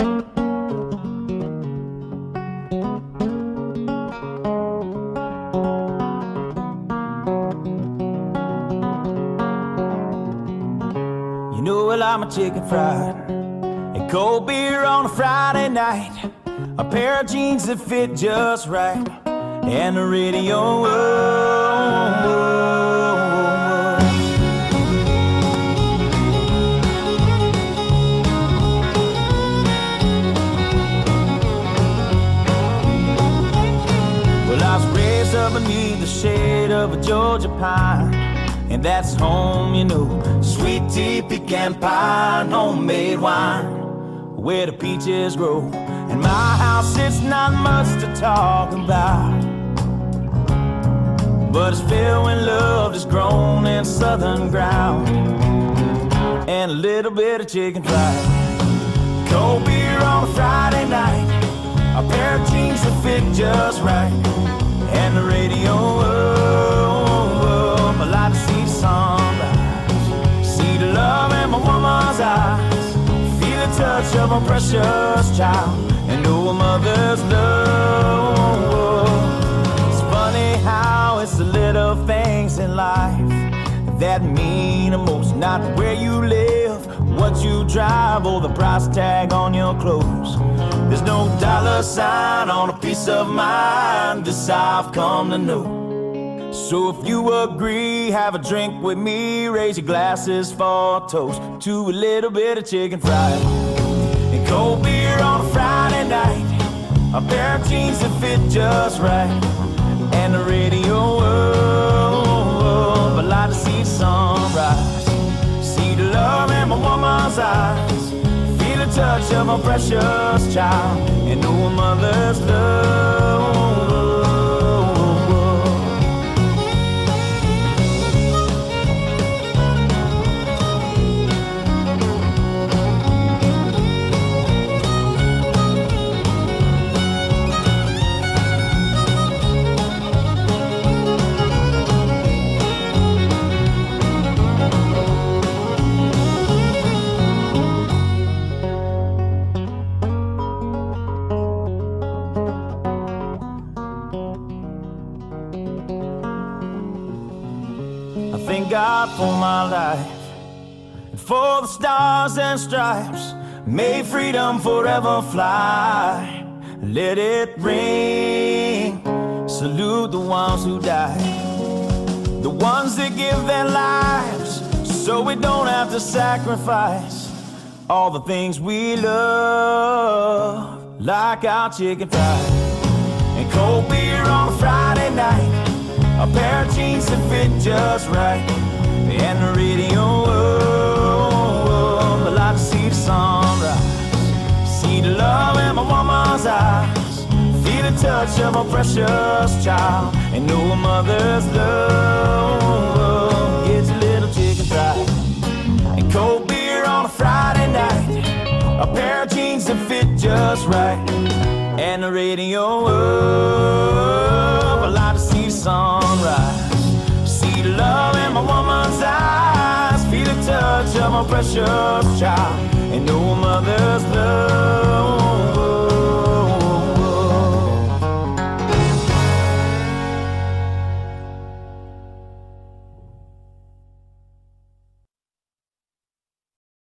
You know I'm a chicken fried. And cold beer on a Friday night. A pair of jeans that fit just right. And the radio beneath the shade of a Georgia pine. And that's home, you know. Sweet tea, pecan pie, homemade wine. Where the peaches grow. And my house, it's not much to talk about. But it's filled when love is grown in southern ground. And a little bit of chicken fried. Cold beer on a Friday night. A pair of jeans that fit just right. And the the touch of a precious child. And know a mother's love. It's funny how it's the little things in life that mean the most. Not where you live, what you drive, or the price tag on your clothes. There's no dollar sign on a peace of mind. This I've come to know. So if you agree, have a drink with me. Raise your glasses for a toast to a little bit of chicken fried and cold beer on a Friday night. A pair of jeans that fit just right, and the radio. Oh, oh, I like to see the sunrise, see the love in my woman's eyes, feel the touch of a precious child, and know a mother's love. Thank God for my life and for the stars and stripes. May freedom forever fly. Let it ring. Salute the ones who died, the ones that give their lives so we don't have to sacrifice all the things we love, like our chicken fried and cold Of jeans that fit just right. And the radio, oh, oh, I to see the sunrise. See the love in my woman's eyes. Feel the touch of a precious child. And know a mother's love gets a little chicken fried. And cold beer on a Friday night. A pair of jeans that fit just right. And the radio, oh, Of my precious child. And a mother's love.